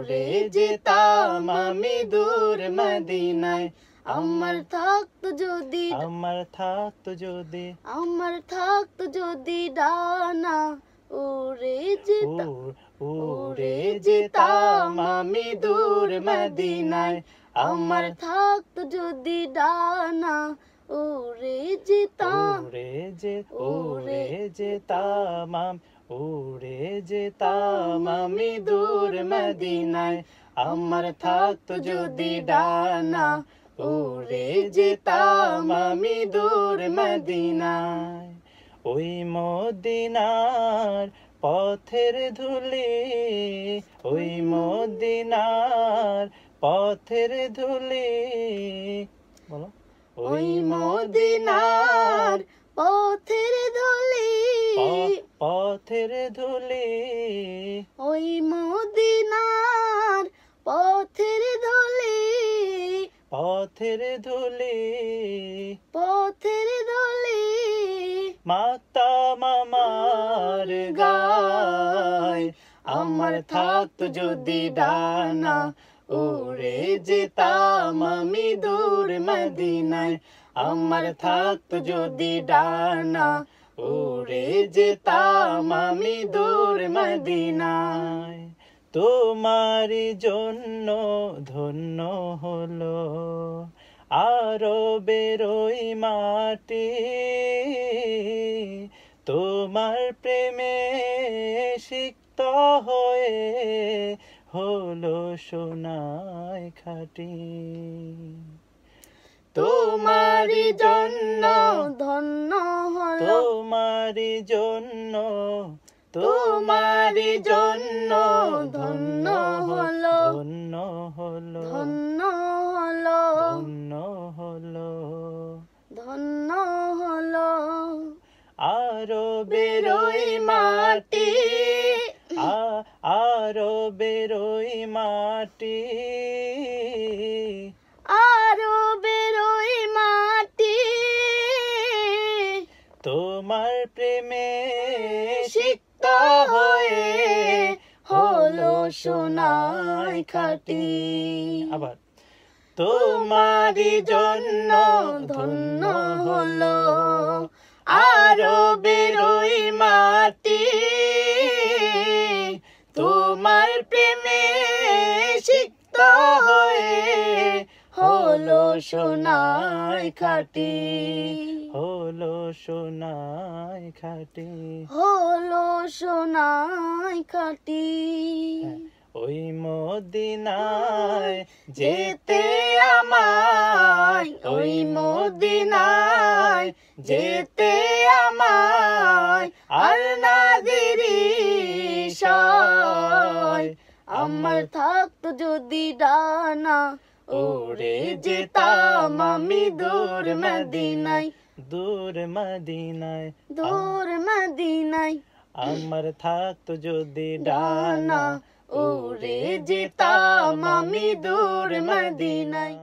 উড়ে যেতাম আমি দূর মদিনায়। আমার থাকতো যদি আমার থাকতো যদি আমার থাকতো যদি ডানা উড়ে যেতাম উড়- যেতাম আমি দূর মদিনায়। আমার থাকতো যদি ডানা উড়ে যেতাম উড়ে যে উড়ে যেতাম উড়ে যেতাম আমি দূর মদিনায়। আমার থাকতো যদি ডানা, উড়ে যেতাম আমি দূর মদিনায়। ওই মদিনার পথের ধুলি, ওই মদিনার পথের ধুলি, বলো। ওই মদিনার পথের ধুলি। ওই মদিনার পথের ধুলি। পথের ধুলি। পথের ধুলি। মাতা মামার গায় আমার থাকতো যদি ডানা উড়ে যেতাম আমি দূর মদিনায়। আমার থাকতো যদি ডানা উড়ে যেতাম আমি দূর মদিনায়। তোমার জন্য ধন্য হলো আরও বেরোই মাটি। তোমার প্রেমে সিক্ত হয়ে হলো সোনায় খাটি। তোমার জন্য ধন্য হলো তোমারই জন্য তোমারই জন্য ধন্য হলো ধন্য হলো ধন্য হলো ধন্য হলো। ধন্য হলো। আরও বেরোই মাটি। আরও বেরোই মাটি। তোমার প্রেমে সিক্ত হয়ে হলো সোনায় খাটি। আবার তোমার জন্য ধন্য হলো আরও বেরোই মাটি হলো সোনায় খাটি। হলো সোনায় খাটি। হলো সোনাই খাটি। ওই মদিনায় যেতে আমায় ওই মদিনায় যেতে আমায় আর না সয়। আমার থাকতো যদি ডানা উড়ে যেতাম আমি দূর মদিনায়। দূর মদিনায়। দূর মদিনায়। আমার থাকতো যদি ডানা ওরে যেতাম আমি দূর মদিনায়।